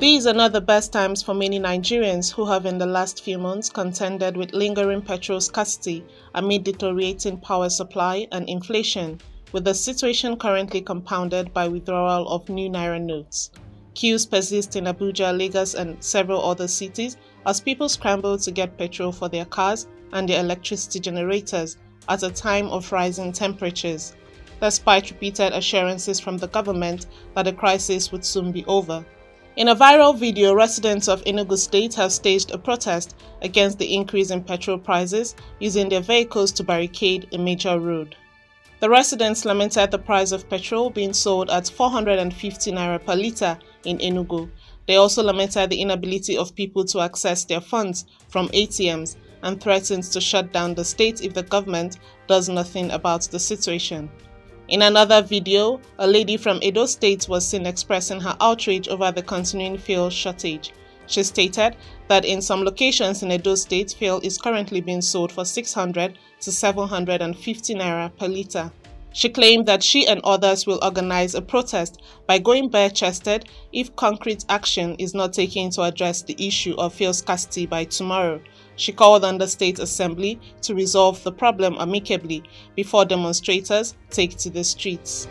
These are not the best times for many Nigerians who have in the last few months contended with lingering petrol scarcity amid deteriorating power supply and inflation, with the situation currently compounded by withdrawal of new naira notes. Queues persist in Abuja, Lagos and several other cities as people scramble to get petrol for their cars and their electricity generators at a time of rising temperatures, despite repeated assurances from the government that the crisis would soon be over. In a viral video, residents of Enugu State have staged a protest against the increase in petrol prices using their vehicles to barricade a major road. The residents lamented the price of petrol being sold at 450 naira per litre in Enugu. They also lamented the inability of people to access their funds from ATMs and threatened to shut down the state if the government does nothing about the situation. In another video, a lady from Edo State was seen expressing her outrage over the continuing fuel shortage. She stated that in some locations in Edo State, fuel is currently being sold for 600 to 750 naira per litre. She claimed that she and others will organize a protest by going bare-chested if concrete action is not taken to address the issue of fuel scarcity by tomorrow. She called on the State Assembly to resolve the problem amicably before demonstrators take to the streets.